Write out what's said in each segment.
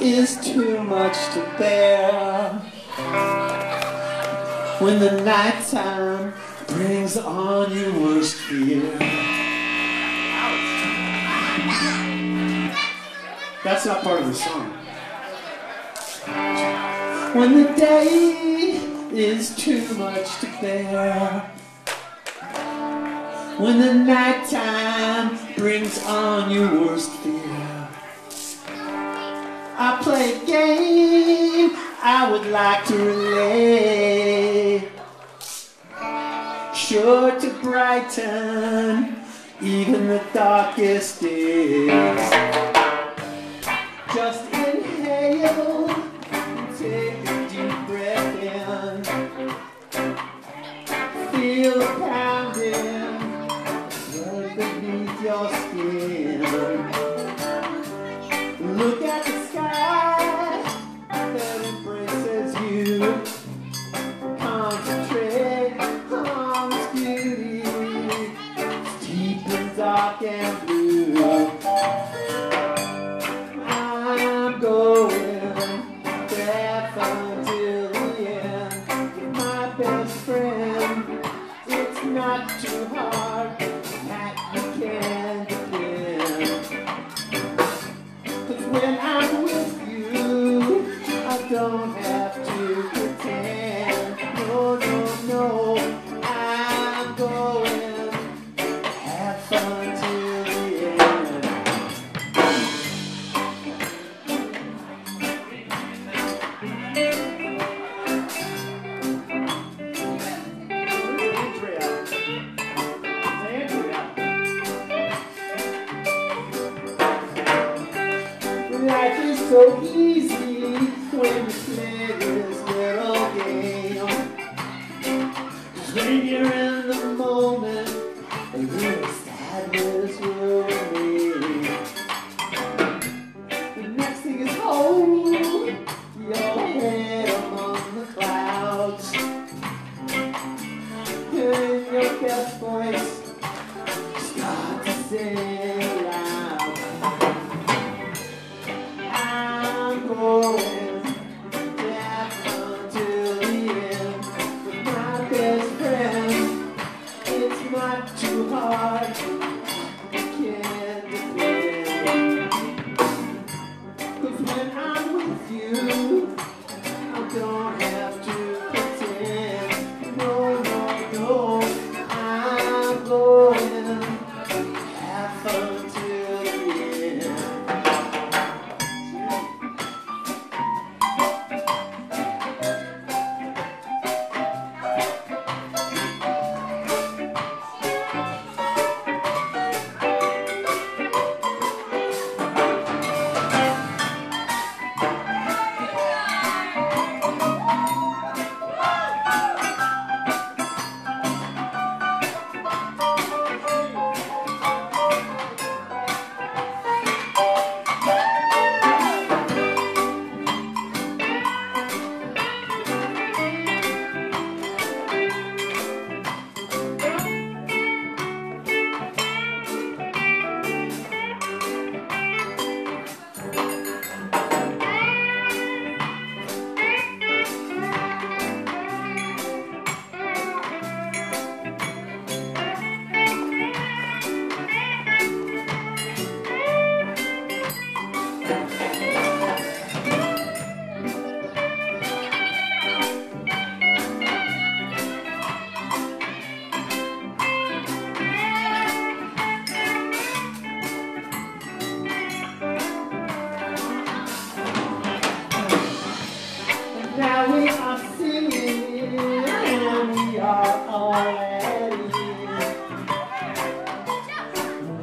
is too much to bear. When the night time brings on your worst fear. That's not part of the song. When the day is too much to bear. When the night time brings on your worst fear. I play a game I would like to relay. Sure to brighten even the darkest days. Just when I'm with you. I don't have so easy when this play this little game. Just when you're in the moment, and you're sadness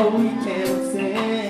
Oh, we can sing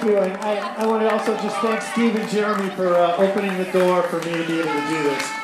Thank you, and I, I want to also just thank Steve and Jeremy for uh, opening the door for me to be able to do this.